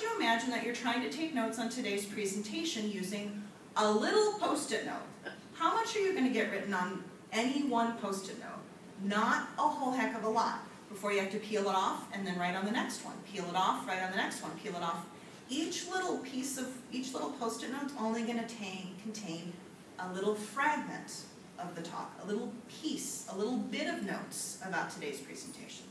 you to imagine that you're trying to take notes on today's presentation using a little post-it note. How much are you going to get written on any one post-it note? Not a whole heck of a lot. Before you have to peel it off and then write on the next one. Peel it off, write on the next one, peel it off. Each little piece of, each little post-it note's only going to contain a little fragment of the talk, a little piece, a little bit of notes about today's presentation.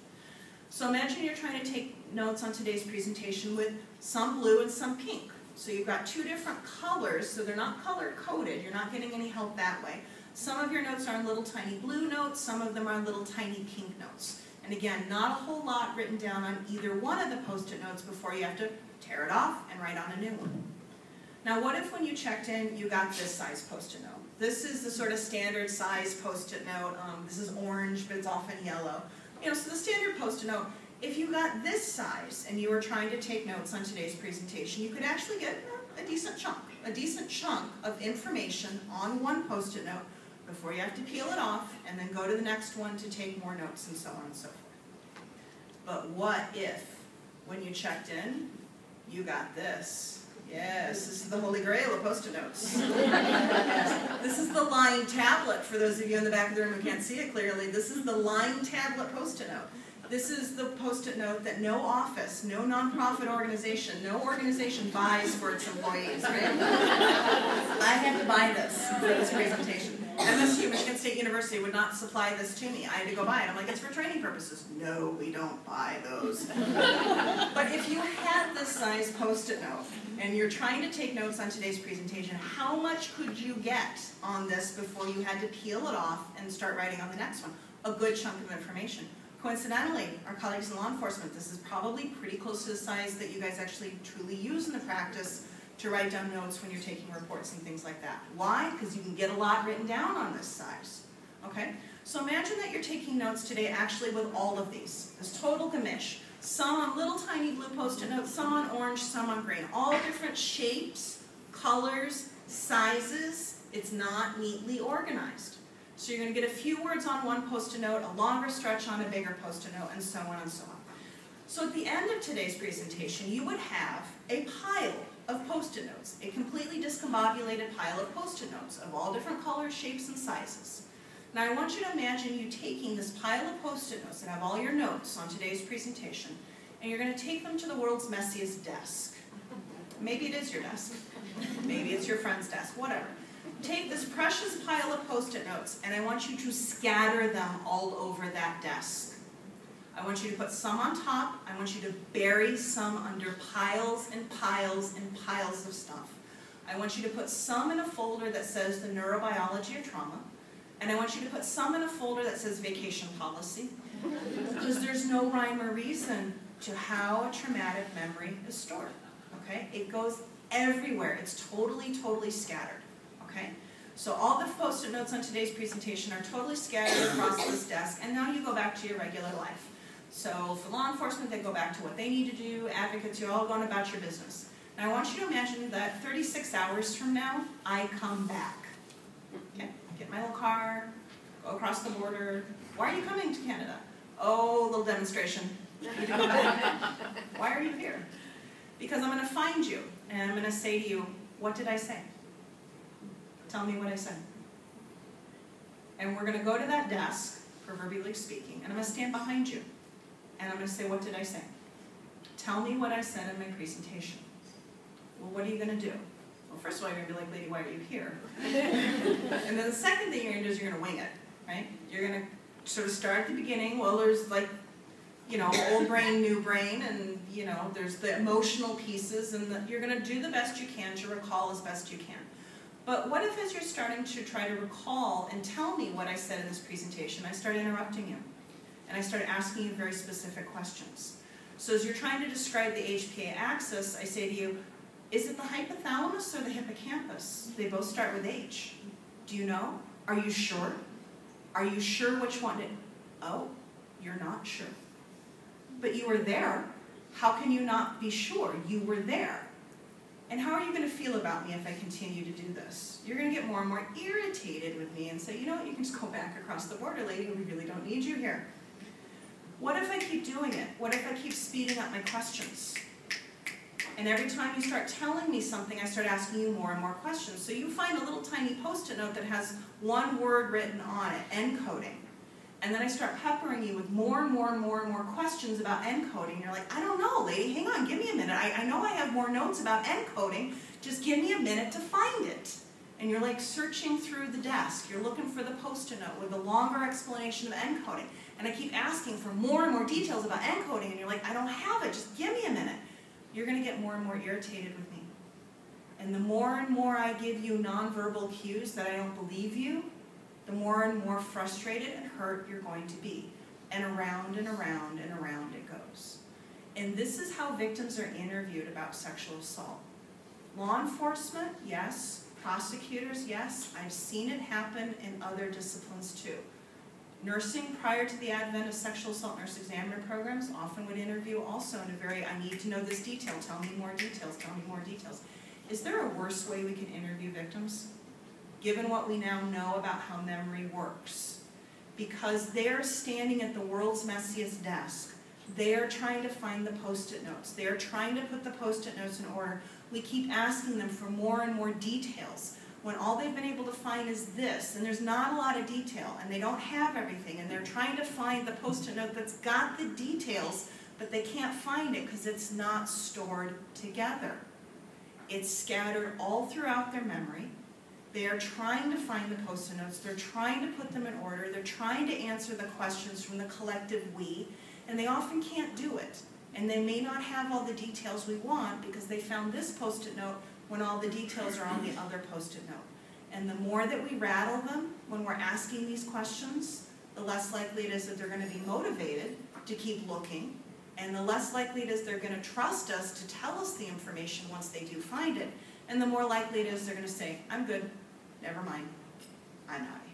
So imagine you're trying to take notes on today's presentation with some blue and some pink. So you've got two different colors, so they're not color coded, you're not getting any help that way. Some of your notes are little tiny blue notes, some of them are little tiny pink notes. And again, not a whole lot written down on either one of the post-it notes before you have to tear it off and write on a new one. Now what if when you checked in, you got this size post-it note? This is the sort of standard size post-it note. Um, this is orange, but it's often yellow. You know, so the standard post-it note, if you got this size and you were trying to take notes on today's presentation, you could actually get a decent chunk, a decent chunk of information on one post-it note before you have to peel it off and then go to the next one to take more notes and so on and so forth. But what if, when you checked in, you got this? Yes, this is the holy grail of post-it notes. the line tablet, for those of you in the back of the room who can't see it clearly. This is the line tablet post-it note. This is the post-it note that no office, no nonprofit organization, no organization buys for its employees, right? I had to buy this for this presentation. MSU, Michigan State University, would not supply this to me. I had to go buy it. I'm like, it's for training purposes. No, we don't buy those. but if you had this size post-it note, and you're trying to take notes on today's presentation, how much could you get on this before you had to peel it off and start writing on the next one? A good chunk of information. Coincidentally, our colleagues in law enforcement, this is probably pretty close to the size that you guys actually truly use in the practice to write down notes when you're taking reports and things like that. Why? Because you can get a lot written down on this size. Okay? So imagine that you're taking notes today actually with all of these. This total gamish. Some on little tiny blue post-it notes, some on orange, some on green. All different shapes, colors, sizes. It's not neatly organized. So you're going to get a few words on one post-it note, a longer stretch on a bigger post-it note, and so on and so on. So at the end of today's presentation, you would have a pile of post-it notes, a completely discombobulated pile of post-it notes of all different colors, shapes, and sizes. Now I want you to imagine you taking this pile of post-it notes that have all your notes on today's presentation, and you're going to take them to the world's messiest desk. Maybe it is your desk. Maybe it's your friend's desk, whatever. Take this precious pile of post-it notes, and I want you to scatter them all over that desk. I want you to put some on top. I want you to bury some under piles and piles and piles of stuff. I want you to put some in a folder that says the neurobiology of trauma. And I want you to put some in a folder that says vacation policy. Because there's no rhyme or reason to how a traumatic memory is stored. Okay? It goes everywhere. It's totally, totally scattered. Okay? So all the post-it notes on today's presentation are totally scattered across this desk, and now you go back to your regular life. So for law enforcement, they go back to what they need to do. Advocates, you're all going about your business. Now I want you to imagine that 36 hours from now, I come back. Okay, get my little car, go across the border. Why are you coming to Canada? Oh, little demonstration. Why are you here? Because I'm going to find you, and I'm going to say to you, what did I say? Tell me what I said. And we're going to go to that desk, proverbially speaking, and I'm going to stand behind you and I'm going to say, what did I say? Tell me what I said in my presentation. Well, what are you going to do? Well, first of all, you're going to be like, lady, why are you here? and then the second thing you're going to do is you're going to wing it, right? You're going to sort of start at the beginning. Well, there's like, you know, old brain, new brain, and, you know, there's the emotional pieces, and the, you're going to do the best you can to recall as best you can. But what if as you're starting to try to recall and tell me what I said in this presentation, I start interrupting you? And I started asking you very specific questions. So as you're trying to describe the HPA axis, I say to you, is it the hypothalamus or the hippocampus? They both start with H. Do you know? Are you sure? Are you sure which one it? Oh, you're not sure. But you were there. How can you not be sure? You were there. And how are you going to feel about me if I continue to do this? You're going to get more and more irritated with me and say, you know what, you can just go back across the border, lady. We really don't need you here. What if I keep doing it? What if I keep speeding up my questions? And every time you start telling me something, I start asking you more and more questions. So you find a little tiny post-it note that has one word written on it, encoding. And then I start peppering you with more and more and more and more questions about encoding. You're like, I don't know, lady, hang on, give me a minute. I, I know I have more notes about encoding, just give me a minute to find it. And you're like searching through the desk. You're looking for the post-it note with a longer explanation of encoding. And I keep asking for more and more details about encoding, and you're like, I don't have it, just give me a minute. You're gonna get more and more irritated with me. And the more and more I give you nonverbal cues that I don't believe you, the more and more frustrated and hurt you're going to be. And around and around and around it goes. And this is how victims are interviewed about sexual assault. Law enforcement, yes. Prosecutors, yes. I've seen it happen in other disciplines too. Nursing, prior to the advent of sexual assault nurse examiner programs, often would interview also in a very, I need to know this detail, tell me more details, tell me more details. Is there a worse way we can interview victims? Given what we now know about how memory works. Because they're standing at the world's messiest desk. They're trying to find the post-it notes. They're trying to put the post-it notes in order. We keep asking them for more and more details when all they've been able to find is this, and there's not a lot of detail, and they don't have everything, and they're trying to find the post-it note that's got the details, but they can't find it because it's not stored together. It's scattered all throughout their memory. They are trying to find the post-it notes, they're trying to put them in order, they're trying to answer the questions from the collective we, and they often can't do it. And they may not have all the details we want because they found this post-it note when all the details are on the other post-it note. And the more that we rattle them when we're asking these questions, the less likely it is that they're going to be motivated to keep looking, and the less likely it is they're going to trust us to tell us the information once they do find it, and the more likely it is they're going to say, I'm good, never mind, I'm here.